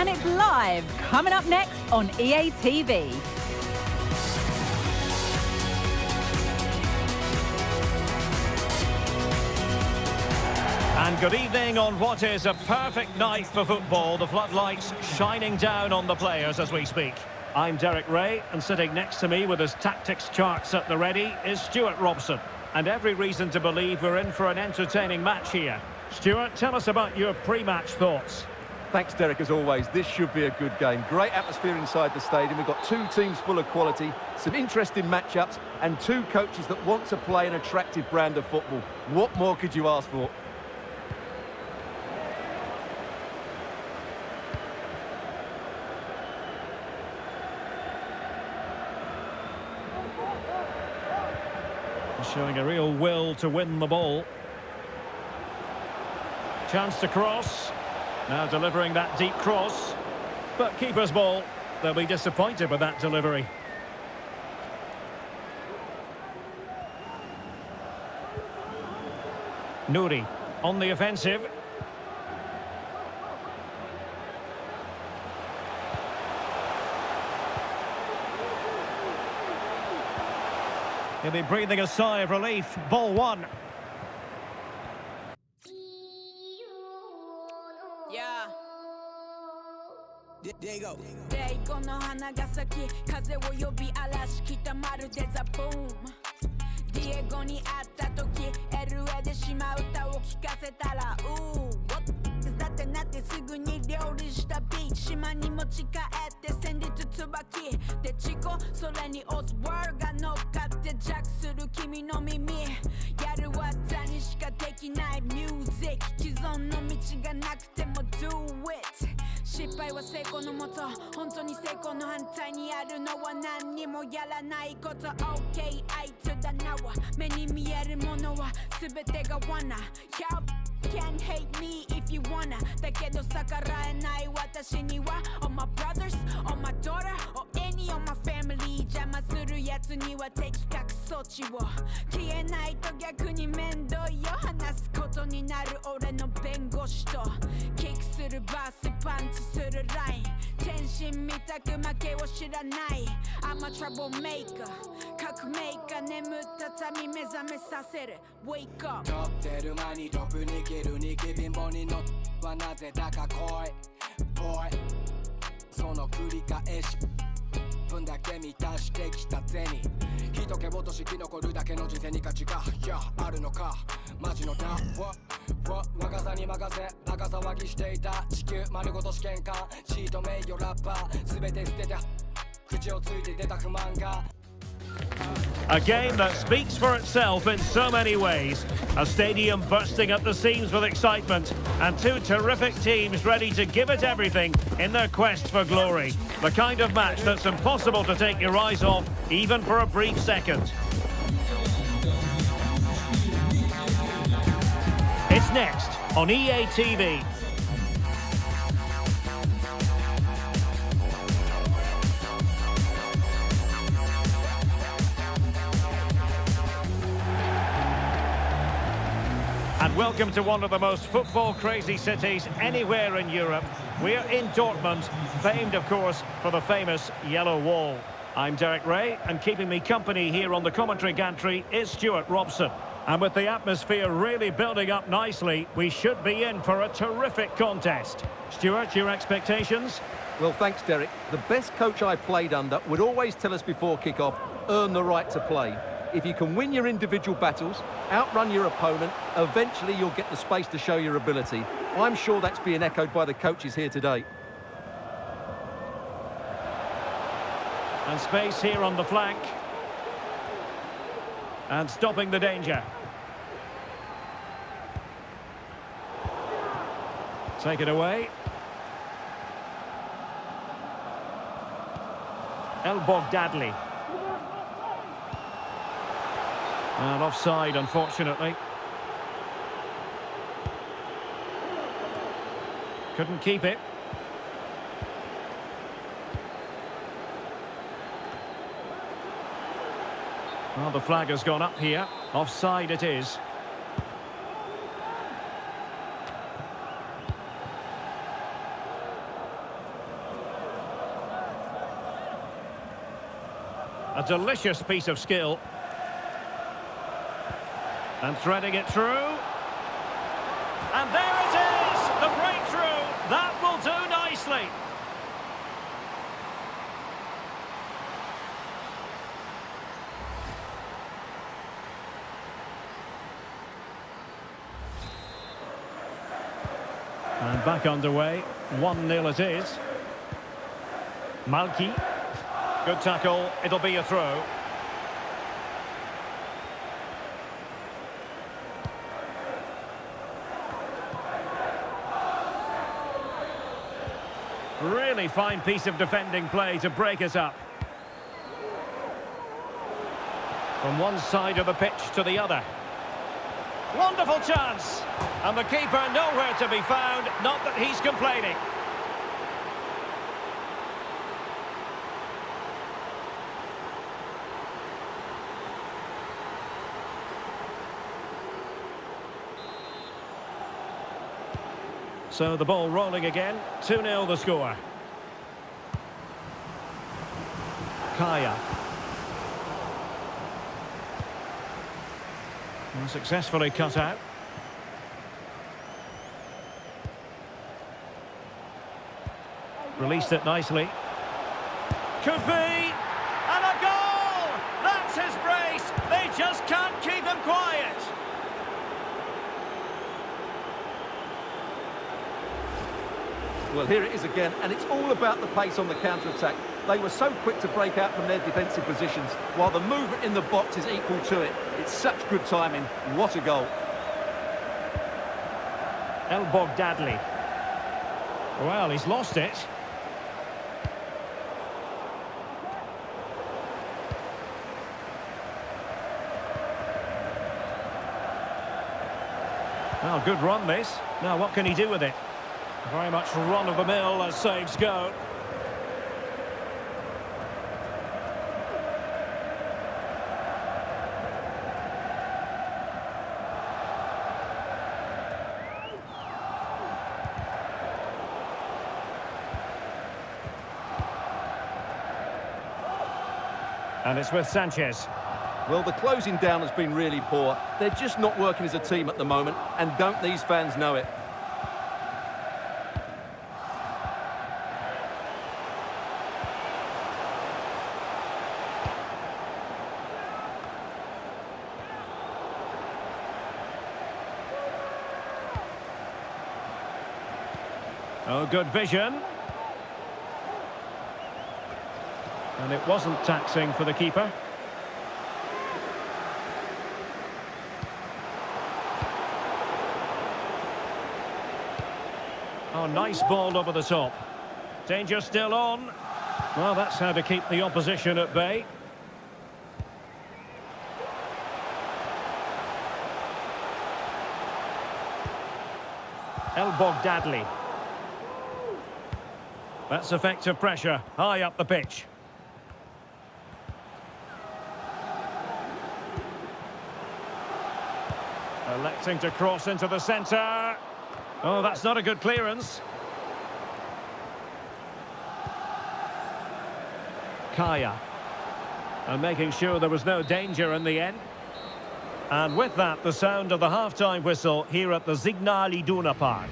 and it's live coming up next on EA TV. And good evening on what is a perfect night for football. The floodlights shining down on the players as we speak. I'm Derek Ray, and sitting next to me with his tactics charts at the ready is Stuart Robson. And every reason to believe we're in for an entertaining match here. Stuart, tell us about your pre-match thoughts. Thanks, Derek, as always. This should be a good game. Great atmosphere inside the stadium. We've got two teams full of quality, some interesting matchups, and two coaches that want to play an attractive brand of football. What more could you ask for? Showing a real will to win the ball. Chance to cross. Now delivering that deep cross. But keeper's ball. They'll be disappointed with that delivery. Nouri on the offensive. He'll be breathing a sigh of relief. Ball one. Yeah. There you go. デイコの花が咲き風を呼び嵐来たまるでザ・ブーム。ディエゴに会った時 LA で島歌を聴かせたらうーだってなってすぐに料理したビーチ島に持ち帰って戦慄椿。でチコそれにオズワーが乗っかってジャックする君の耳。やる技にしかできないミュージック既存の道がなくても Do it. 失敗は成功のもと本当に成功の反対にあるのは何にもやらないこと。OK 愛とだなは目に見えるものは全てが罠。Y'all can hate me if you wanna だけど逆らえない私には All my brothers, all my daughter, all any of my family 邪魔するやつには的確措置を。消えないと逆に面倒よ。話すことになる俺の弁護士と。キックするバースパンチするライン。天心みたく負けを知らない。I'm a troublemaker 革命家。眠った民目覚めさせる。Wake up 撮ってる間にトップに切るにき貧乏にのはなぜだか来い。Boy その繰り返し。分だけ満たしてきた銭。人気落とし生き残るだけの人生に価値がいやあるのか。マジのだわわ若さに任せ。バカ騒ぎしていた。地球丸ごと試験官チート名誉ラッパー。全て捨てて口をついて出た不満が。A game that speaks for itself in so many ways. A stadium bursting at the seams with excitement and two terrific teams ready to give it everything in their quest for glory. The kind of match that's impossible to take your eyes off even for a brief second. It's next on EA TV. Welcome to one of the most football-crazy cities anywhere in Europe. We're in Dortmund, famed, of course, for the famous Yellow Wall. I'm Derek Ray, and keeping me company here on the commentary gantry is Stuart Robson. And with the atmosphere really building up nicely, we should be in for a terrific contest. Stuart, your expectations? Well, thanks, Derek. The best coach I played under would always tell us before kick-off, earn the right to play. If you can win your individual battles, outrun your opponent, eventually you'll get the space to show your ability. I'm sure that's being echoed by the coaches here today. And space here on the flank. And stopping the danger. Take it away. El Bogdadli. And offside, unfortunately. Couldn't keep it. Well, the flag has gone up here. Offside it is. A delicious piece of skill. And threading it through. And there it is! The breakthrough! That will do nicely. And back underway. 1-0 it is. Malki. Good tackle. It'll be a throw. Really fine piece of defending play to break us up. From one side of the pitch to the other. Wonderful chance. And the keeper nowhere to be found. Not that he's complaining. So the ball rolling again. 2-0 the score. Kaya. Successfully cut out. Released it nicely. Could be! And a goal! That's his brace! They just can't keep him quiet! Well, here it is again, and it's all about the pace on the counter-attack. They were so quick to break out from their defensive positions, while the movement in the box is equal to it. It's such good timing. What a goal. El Bogdadli. Well, he's lost it. Well, good run this. Now, what can he do with it? Very much run-of-the-mill as saves go. And it's with Sanchez. Well, the closing down has been really poor. They're just not working as a team at the moment, and don't these fans know it? Oh, good vision. And it wasn't taxing for the keeper. Oh, nice ball over the top. Danger still on. Well, that's how to keep the opposition at bay. El Bogdadli. That's effective pressure, high up the pitch. Electing to cross into the centre. Oh, that's not a good clearance. Kaya. And making sure there was no danger in the end. And with that, the sound of the half-time whistle here at the Signal Iduna Park.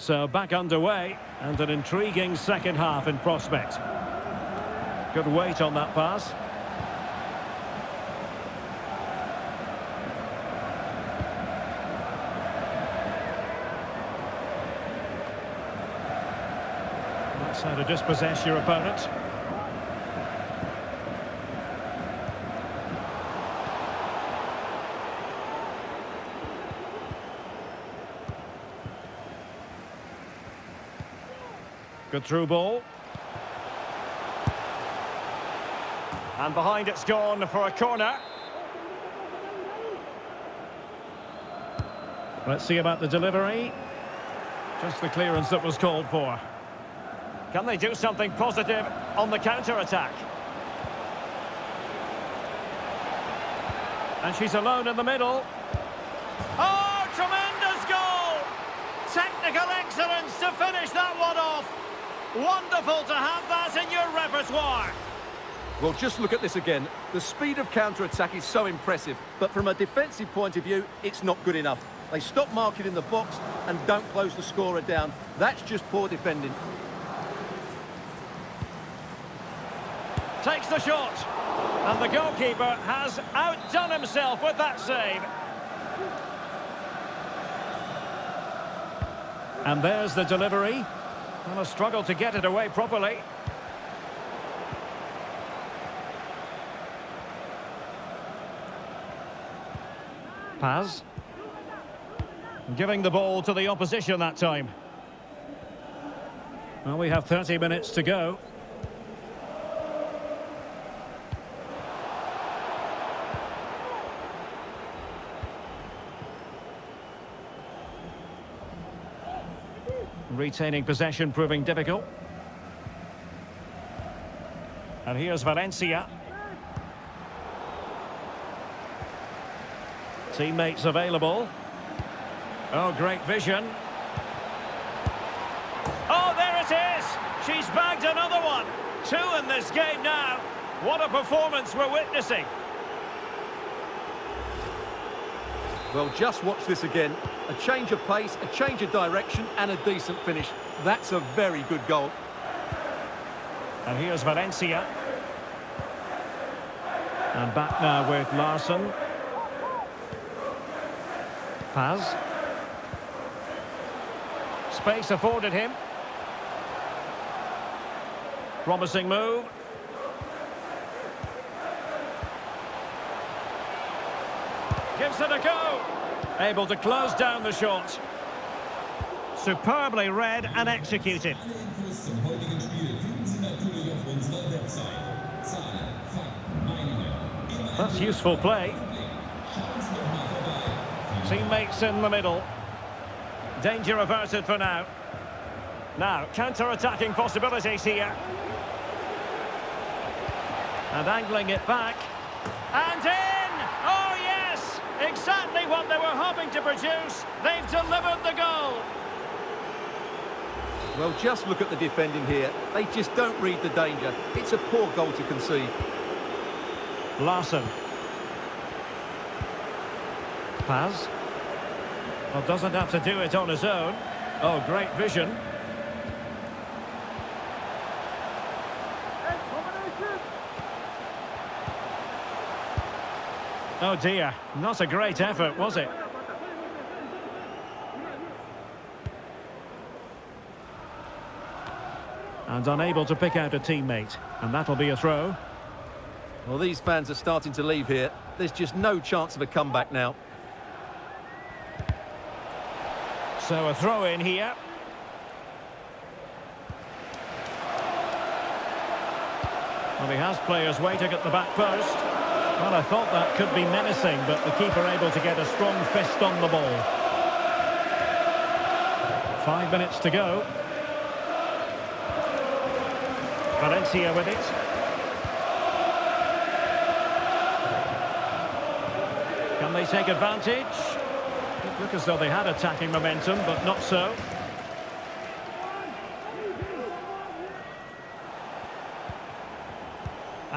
So back underway and an intriguing second half in prospect. Good weight on that pass. That's how to dispossess your opponent. Good through ball. And behind it's gone for a corner. Let's see about the delivery. Just the clearance that was called for. Can they do something positive on the counter-attack? And she's alone in the middle. Oh, tremendous goal! Technical excellence to finish that one off. Wonderful to have that in your repertoire. Well, just look at this again. The speed of counter-attack is so impressive, but from a defensive point of view, it's not good enough. They stop marking in the box and don't close the scorer down. That's just poor defending. Takes the shot. And the goalkeeper has outdone himself with that save. And there's the delivery. And a struggle to get it away properly. Paz. Giving the ball to the opposition that time. Well, we have 30 minutes to go. Retaining possession proving difficult. And here's Valencia. Teammates available. Oh, great vision. Oh, there it is! She's bagged another one. Two in this game now. What a performance we're witnessing. Well, just watch this again. A change of pace, a change of direction, and a decent finish. That's a very good goal. And here's Valencia. And back now with Larsson. Paz. Space afforded him. Promising move. Gives it a go. Able to close down the shot. Superbly read and executed. That's useful play. Teammates in the middle. Danger averted for now. Now, counter-attacking possibilities here. And angling it back. And in! Yes! Exactly what they were hoping to produce. They've delivered the goal. Well, just look at the defending here. They just don't read the danger. It's a poor goal to concede. Larsson. Paz. Well, doesn't have to do it on his own. Oh, great vision. Oh dear, not a great effort, was it? And unable to pick out a teammate. And that'll be a throw. Well, these fans are starting to leave here. There's just no chance of a comeback now. So a throw in here. Well, he has players waiting at the back post. Well, I thought that could be menacing, but the keeper able to get a strong fist on the ball. Five minutes to go. Valencia with it. Can they take advantage? It as though they had attacking momentum, but not so.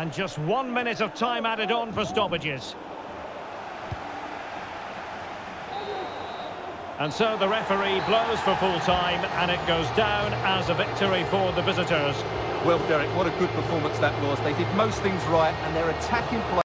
And just one minute of time added on for stoppages. And so the referee blows for full time and it goes down as a victory for the visitors. Well, Derek, what a good performance that was. They did most things right and their attacking play